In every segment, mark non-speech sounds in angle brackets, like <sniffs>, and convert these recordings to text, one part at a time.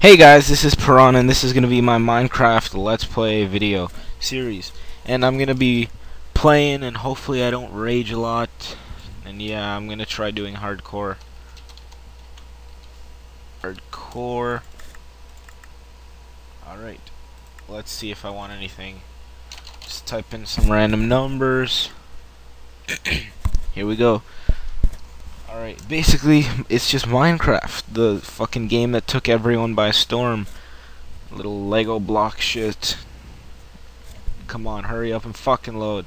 Hey guys, this is Piranha and this is going to be my Minecraft Let's Play video series. And I'm going to be playing and hopefully I don't rage a lot. And yeah, I'm going to try doing hardcore. Hardcore. Alright, let's see if I want anything. Just type in some random numbers. <clears throat> Here we go. Alright, basically, it's just Minecraft, the fucking game that took everyone by storm. Little Lego block shit. Come on, hurry up and fucking load.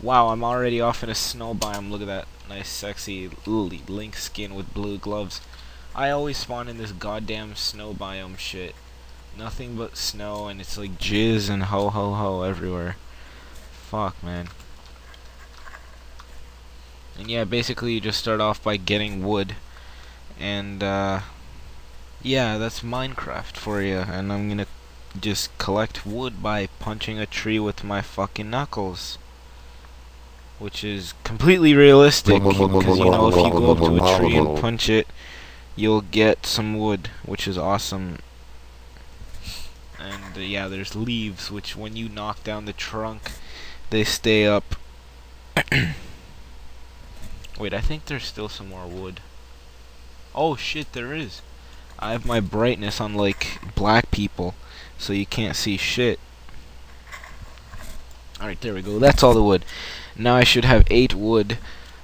Wow, I'm already off in a snow biome. Look at that nice, sexy Link skin with blue gloves. I always spawn in this goddamn snow biome shit. Nothing but snow, and it's like jizz and ho ho ho everywhere. Fuck, man. And yeah, basically you just start off by getting wood. And uh, yeah, that's Minecraft for you. And I'm gonna just collect wood by punching a tree with my fucking knuckles. Which is completely realistic, because you know if you go up to a tree and punch it, you'll get some wood, which is awesome. And uh, yeah, there's leaves, which when you knock down the trunk, they stay up. <clears throat> Wait, I think there's still some more wood. Oh shit, there is. I have my brightness on like black people, so you can't see shit. Alright, there we go. That's all the wood. Now I should have eight wood,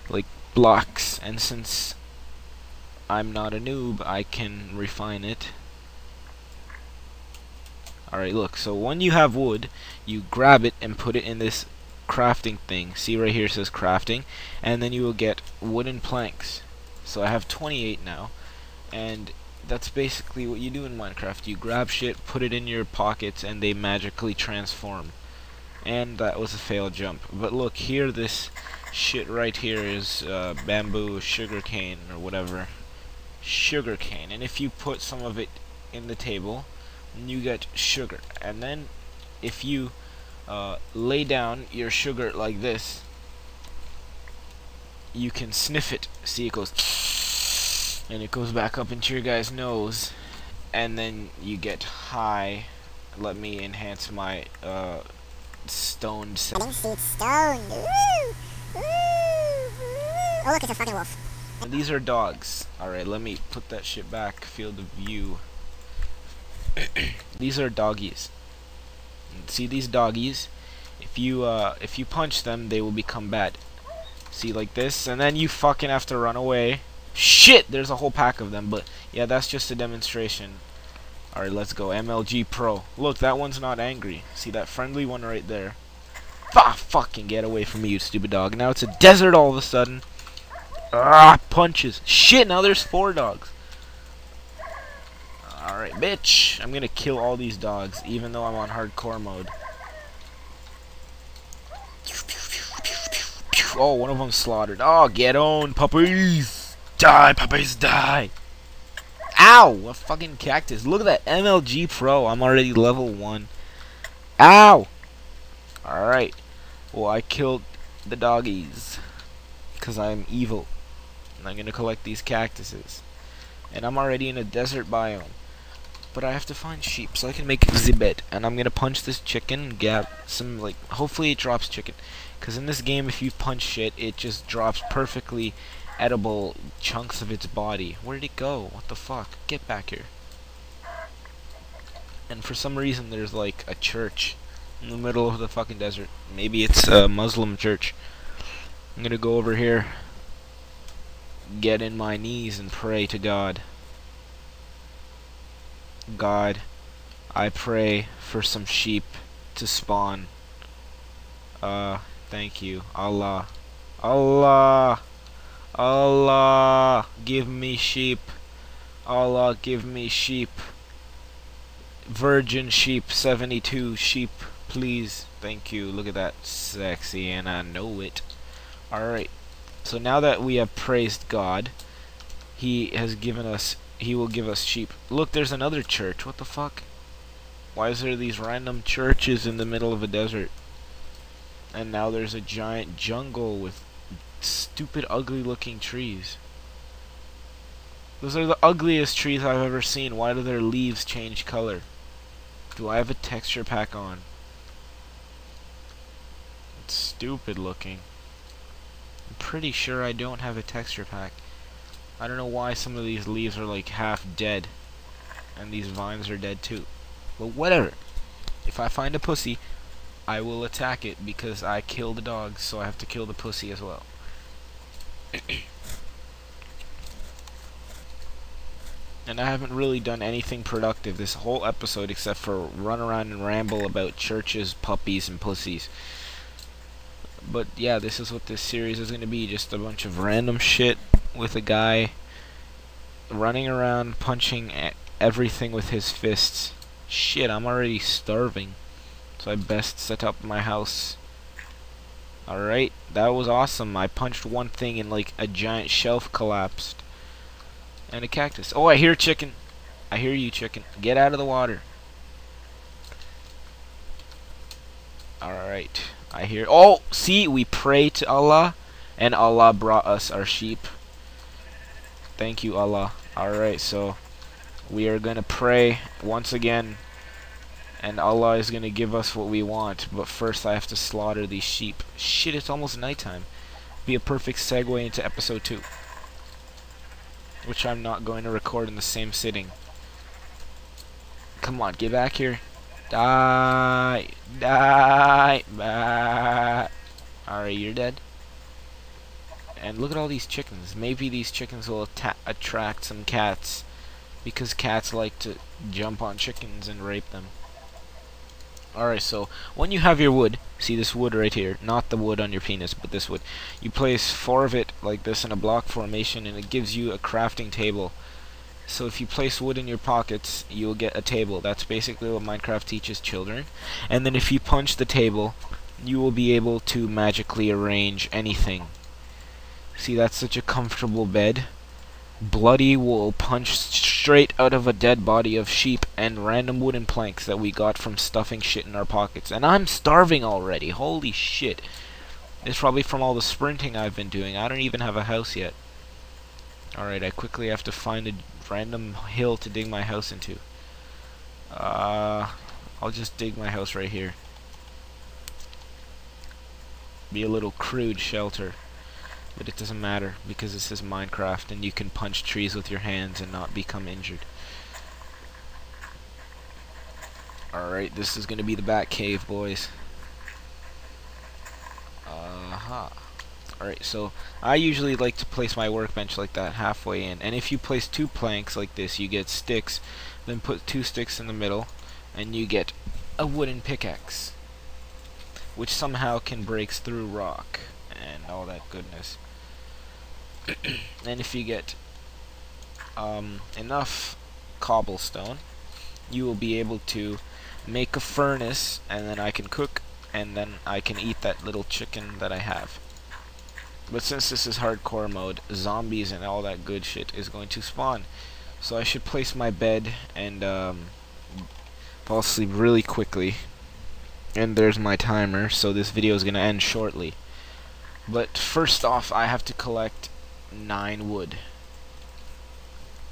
like, blocks, and since I'm not a noob, I can refine it. Alright, look, so when you have wood, you grab it and put it in this crafting thing. See right here says crafting. And then you will get wooden planks. So I have 28 now. And that's basically what you do in Minecraft. You grab shit, put it in your pockets, and they magically transform. And that was a failed jump. But look, here this shit right here is uh, bamboo sugarcane or whatever. Sugarcane. And if you put some of it in the table, you get sugar. And then if you uh, lay down your sugar like this, you can sniff it. See, it goes, <sniffs> and it goes back up into your guy's nose, and then you get high. Let me enhance my uh, stoned. Stoned. Oh, look, it's a fucking wolf. These are dogs. Alright, let me put that shit back. Field of view. <clears throat> these are doggies see these doggies. If you uh, if you punch them they will become bad. See like this and then you fucking have to run away. Shit there's a whole pack of them but yeah that's just a demonstration. Alright let's go. MLG Pro. Look that one's not angry. See that friendly one right there? Ah fucking get away from me you stupid dog. Now it's a desert all of a sudden. Ah punches. Shit now there's four dogs Alright, bitch. I'm gonna kill all these dogs, even though I'm on hardcore mode. Oh, one of them slaughtered. Oh, get on, puppies! Die, puppies, die! Ow! A fucking cactus. Look at that MLG Pro. I'm already level 1. Ow! Alright. Well, I killed the doggies. Because I'm evil. And I'm gonna collect these cactuses. And I'm already in a desert biome. But I have to find sheep so I can make exhibit. And I'm gonna punch this chicken, get some like hopefully it drops chicken. Cause in this game if you punch shit it just drops perfectly edible chunks of its body. Where did it go? What the fuck? Get back here. And for some reason there's like a church in the middle of the fucking desert. Maybe it's a Muslim church. I'm gonna go over here, get in my knees and pray to God. God, I pray for some sheep to spawn. Uh, thank you. Allah. Allah. Allah, give me sheep. Allah, give me sheep. Virgin sheep, 72 sheep, please. Thank you. Look at that. Sexy, and I know it. Alright. So now that we have praised God, He has given us he will give us sheep. Look, there's another church. What the fuck? Why is there these random churches in the middle of a desert? And now there's a giant jungle with stupid, ugly looking trees. Those are the ugliest trees I've ever seen. Why do their leaves change color? Do I have a texture pack on? It's stupid looking. I'm pretty sure I don't have a texture pack. I don't know why some of these leaves are like half dead. And these vines are dead too. But whatever. If I find a pussy, I will attack it because I killed the dog, so I have to kill the pussy as well. <coughs> and I haven't really done anything productive this whole episode except for run around and ramble about churches, puppies, and pussies. But yeah, this is what this series is going to be, just a bunch of random shit with a guy running around punching everything with his fists. Shit, I'm already starving. So I best set up my house. Alright, that was awesome. I punched one thing and like a giant shelf collapsed. And a cactus. Oh, I hear chicken. I hear you, chicken. Get out of the water. Alright. I hear... Oh, see, we pray to Allah. And Allah brought us our sheep. Thank you, Allah. Alright, so... We are going to pray once again. And Allah is going to give us what we want. But first I have to slaughter these sheep. Shit, it's almost nighttime. Be a perfect segue into episode 2 which I'm not going to record in the same sitting. Come on, get back here. Die. Die. Bah. Alright, you're dead. And look at all these chickens. Maybe these chickens will attract some cats. Because cats like to jump on chickens and rape them. Alright, so when you have your wood, see this wood right here, not the wood on your penis, but this wood, you place four of it like this in a block formation and it gives you a crafting table. So if you place wood in your pockets, you will get a table. That's basically what Minecraft teaches children. And then if you punch the table, you will be able to magically arrange anything. See, that's such a comfortable bed bloody wool punched straight out of a dead body of sheep and random wooden planks that we got from stuffing shit in our pockets. And I'm starving already. Holy shit. It's probably from all the sprinting I've been doing. I don't even have a house yet. Alright, I quickly have to find a random hill to dig my house into. Uh, I'll just dig my house right here. Be a little crude shelter. But it doesn't matter because this is Minecraft and you can punch trees with your hands and not become injured. Alright, this is going to be the Bat Cave, boys. Uh-huh. Alright, so I usually like to place my workbench like that halfway in. And if you place two planks like this, you get sticks. Then put two sticks in the middle, and you get a wooden pickaxe. Which somehow can break through rock and all that goodness. <clears throat> and if you get um, enough cobblestone, you will be able to make a furnace, and then I can cook, and then I can eat that little chicken that I have. But since this is hardcore mode, zombies and all that good shit is going to spawn. So I should place my bed and um, fall asleep really quickly. And there's my timer, so this video is going to end shortly. But first off, I have to collect nine wood.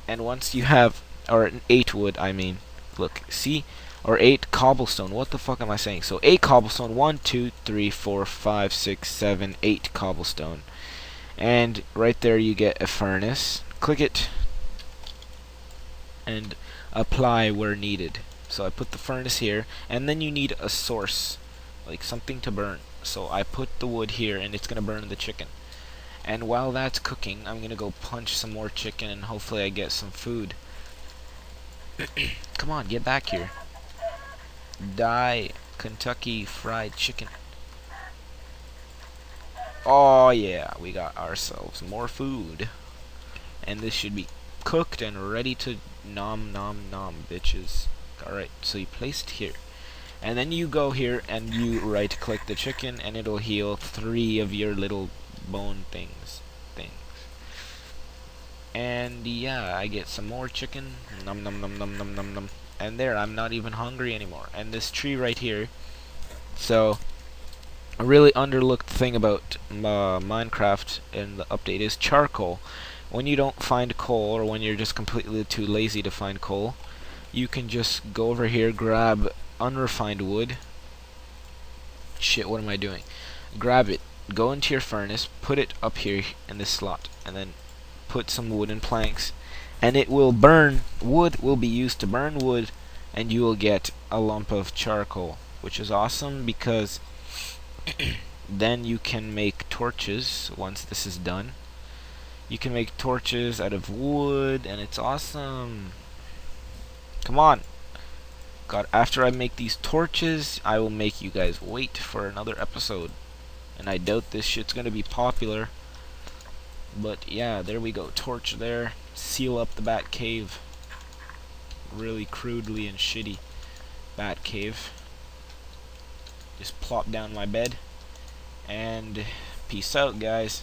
And once you have, or eight wood, I mean, look, see, or eight cobblestone. What the fuck am I saying? So eight cobblestone. One, two, three, four, five, six, seven, eight cobblestone. And right there you get a furnace. Click it and apply where needed. So I put the furnace here, and then you need a source, like something to burn. So I put the wood here, and it's gonna burn the chicken. And while that's cooking, I'm gonna go punch some more chicken and hopefully I get some food. <clears throat> Come on, get back here. Die, Kentucky Fried Chicken. Oh yeah, we got ourselves more food. And this should be cooked and ready to nom nom nom, bitches. Alright, so you place it here. And then you go here and you right click the chicken and it'll heal three of your little bone things things and yeah I get some more chicken num num num num num num num and there I'm not even hungry anymore and this tree right here so a really underlooked thing about uh, Minecraft in the update is charcoal when you don't find coal or when you're just completely too lazy to find coal, you can just go over here, grab unrefined wood. Shit, what am I doing? Grab it, go into your furnace, put it up here in this slot, and then put some wooden planks, and it will burn. Wood will be used to burn wood, and you will get a lump of charcoal, which is awesome because <clears throat> then you can make torches once this is done. You can make torches out of wood, and it's awesome. Come on. God, after I make these torches, I will make you guys wait for another episode. And I doubt this shit's gonna be popular. But yeah, there we go. Torch there. Seal up the bat cave. Really crudely and shitty bat cave. Just plop down my bed. And peace out, guys.